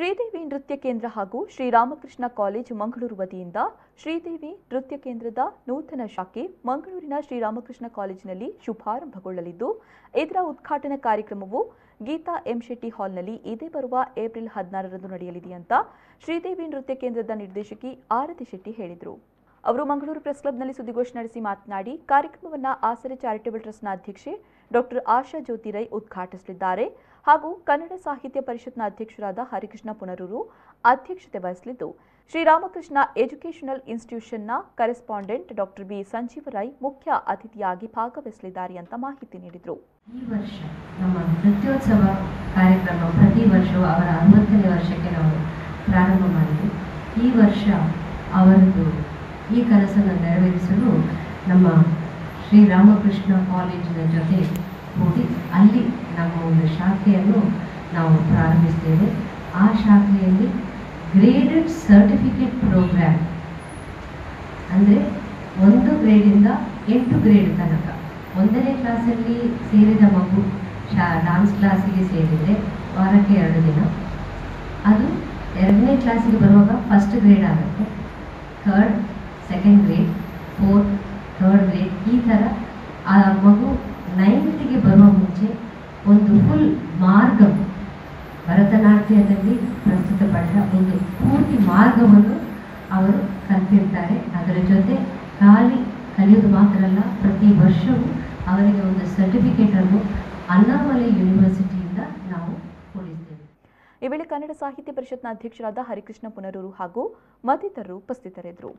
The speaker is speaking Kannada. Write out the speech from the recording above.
ಶ್ರೀದೇವಿ ನೃತ್ಯ ಕೇಂದ್ರ ಹಾಗೂ ಶ್ರೀರಾಮಕೃಷ್ಣ ಕಾಲೇಜ್ ಮಂಗಳೂರು ವತಿಯಿಂದ ಶ್ರೀದೇವಿ ನೃತ್ಯ ಕೇಂದ್ರದ ನೂತನ ಶಾಖೆ ಮಂಗಳೂರಿನ ಶ್ರೀರಾಮಕೃಷ್ಣ ಕಾಲೇಜಿನಲ್ಲಿ ಶುಭಾರಂಭಗೊಳ್ಳಲಿದ್ದು, ಇದರ ಉದ್ಘಾಟನಾ ಕಾರ್ಯಕ್ರಮವು ಗೀತಾ ಎಂ ಶೆಟ್ಟಿ ಹಾಲ್ನಲ್ಲಿ ಇದೇ ಬರುವ ಏಪ್ರಿಲ್ ಹದಿನಾರರಂದು ನಡೆಯಲಿದೆ ಅಂತ ಶ್ರೀದೇವಿ ನೃತ್ಯ ಕೇಂದ್ರದ ನಿರ್ದೇಶಕಿ ಆರತಿ ಶೆಟ್ಟಿ ಹೇಳಿದರು. ಅವರು ಮಂಗಳೂರು ಪ್ರೆಸ್ ಕ್ಲಬ್ನಲ್ಲಿ ಸುದ್ದಿಗೋಷ್ಠಿ ನಡೆಸಿ ಮಾತನಾಡಿ, ಕಾರ್ಯಕ್ರಮವನ್ನು ಆಸರೆ ಚಾರಿಟೇಬಲ್ ಟ್ರಸ್ಟ್ನ ಅಧ್ಯಕ್ಷೆ ಡಾಕ್ಟರ್ ಆಶಾ ಜ್ಯೋತಿ ರೈ ಉದ್ಘಾಟಿಸಲಿದ್ದಾರೆ. ಹಾಗೂ ಕನ್ನಡ ಸಾಹಿತ್ಯ ಪರಿಷತ್ನ ಅಧ್ಯಕ್ಷರಾದ ಹರಿಕೃಷ್ಣ ಪುನರೂರು ಅಧ್ಯಕ್ಷತೆ ವಹಿಸಲಿದ್ದು, Sriramakrishna educational ಇನ್ಸ್ಟಿಟ್ಯೂಷನ್ನ correspondent doctor B Sanjeeva Rai ಮುಖ್ಯ ಅತಿಥಿಯಾಗಿ ಭಾಗವಹಿಸಲಿದ್ದಾರೆ ಅಂತ ಮಾಹಿತಿ ನೀಡಿದರು. ಈ ವರ್ಷ ನಮ್ಮ ನೃತ್ಯೋತ್ಸವ ಕಾರ್ಯಕ್ರಮ ಪ್ರತಿ ವರ್ಷವೂ ಅವರ ಅರವತ್ತನೇ ವರ್ಷಕ್ಕೆ ನಾವು ಪ್ರಾರಂಭ ಮಾಡಿದ್ವಿ. ಈ ವರ್ಷ ಅವರದ್ದು ಈ ಕನಸನ್ನು ನೆರವೇರಿಸಲು ನಮ್ಮ ಶ್ರೀರಾಮಕೃಷ್ಣ ಕಾಲೇಜಿನ ಜೊತೆ ಹೋಗಿ ಅಲ್ಲಿ ನಮ್ಮ ಒಂದು ಶಾಖೆಯನ್ನು ನಾವು ಪ್ರಾರಂಭಿಸ್ತೇವೆ. ಆ ಶಾಖೆಯಲ್ಲಿ ಗ್ರೇಡೆಡ್ ಸರ್ಟಿಫಿಕೇಟ್ ಪ್ರೋಗ್ರಾಮ್ ಅಂದರೆ ಒಂದು ಗ್ರೇಡಿಂದ ಎಂಟು ಗ್ರೇಡ್ ತನಕ. ಒಂದನೇ ಕ್ಲಾಸಲ್ಲಿ ಸೇರಿದ ಮಗು ಶಾ ಡಾನ್ಸ್ ಕ್ಲಾಸಿಗೆ ಸೇರಿದರೆ ವಾರಕ್ಕೆ ಎರಡು ದಿನ. ಅದು ಎರಡನೇ ಕ್ಲಾಸಿಗೆ ಬರುವಾಗ ಫಸ್ಟ್ ಗ್ರೇಡ್ ಆಗುತ್ತೆ. Third second grade fourth third grade ಈ ಥರ ಆ ಮಗು ನೈನ್ತ್ಗೆ ಬರುವ ಮುಂಚೆ ಒಂದು ಫುಲ್ ಮಾರ್ಗ ಭರತನಾಟ್ಯದಲ್ಲಿ ಪ್ರಸ್ತುತಪಟ್ಟ ಒಂದು ಪೂರ್ತಿ ಮಾರ್ಗವನ್ನು ಅವರು ಕಲ್ತಿರ್ತಾರೆ. ಅದರ ಜೊತೆ ಖಾಲಿ ಕಲಿಯೋದು ಮಾತ್ರ ಅಲ್ಲ, ಪ್ರತಿ ವರ್ಷವೂ ಅವರಿಗೆ ಒಂದು ಸರ್ಟಿಫಿಕೇಟನ್ನು ಅಣ್ಣಾಮಲೈ ಯೂನಿವರ್ಸಿಟಿಯಿಂದ ನಾವು ಕೊಡಿಸ್ತೇವೆ. ಈ ವೇಳೆ ಕನ್ನಡ ಸಾಹಿತ್ಯ ಪರಿಷತ್ನ ಅಧ್ಯಕ್ಷರಾದ ಹರಿಕೃಷ್ಣ ಪುನರೂರು ಹಾಗೂ ಮತ್ತಿತರರು ಉಪಸ್ಥಿತರಿದ್ದರು.